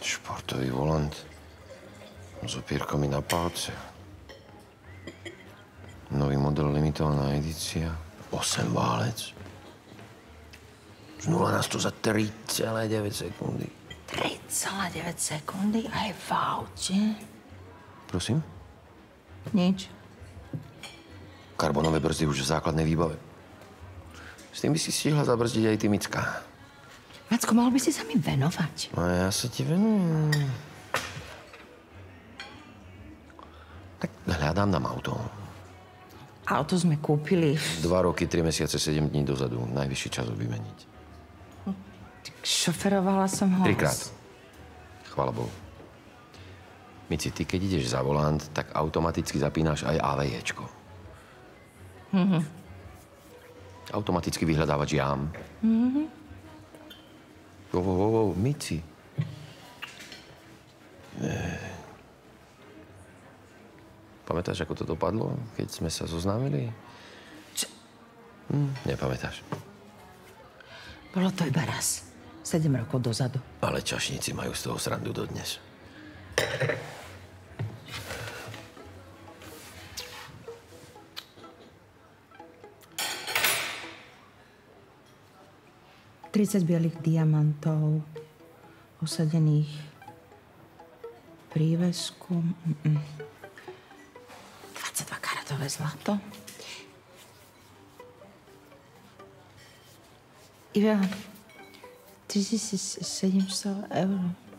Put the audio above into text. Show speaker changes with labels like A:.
A: Športový volant. S opierkami na palce. Nový model limitovaná edícia. 8 válec. Z 0 na 100 za 3,9 sekundy.
B: 3,9 sekundy aj v aute.
A: Prosím?
B: Nič.
A: Karbonové brzdy už v základnej výbave. S tým by si stihla zabrzdiť aj Timická.
B: Macko, mohol by si sa mi venovať.
A: No ja sa ti venujem. Tak hľadám nám auto.
B: Auto sme kúpili.
A: Dva roky, tri mesiace, sedem dní dozadu. Najvyšší čas ho vymeniť.
B: Šoferovala som ho.
A: Trikrát. Chvala Bohu. Mici, ty keď ideš za volant, tak automaticky zapínaš aj AVJčko.
B: Mhm.
A: Automaticky vyhľadávač jám. Mhm. Wow, wow, wow, Mici. Pamätáš, ako to dopadlo, keď sme sa zoznámili?
B: Čo?
A: Hm, nepamätáš.
B: Bolo to iba raz. Sedem rokov dozadu.
A: Ale čašníci majú z toho srandu dodnes.
B: Tridsať bielých diamantov, osadených prívesku. Mm-mm. 22 karatové zlato. Iba 3700 eur.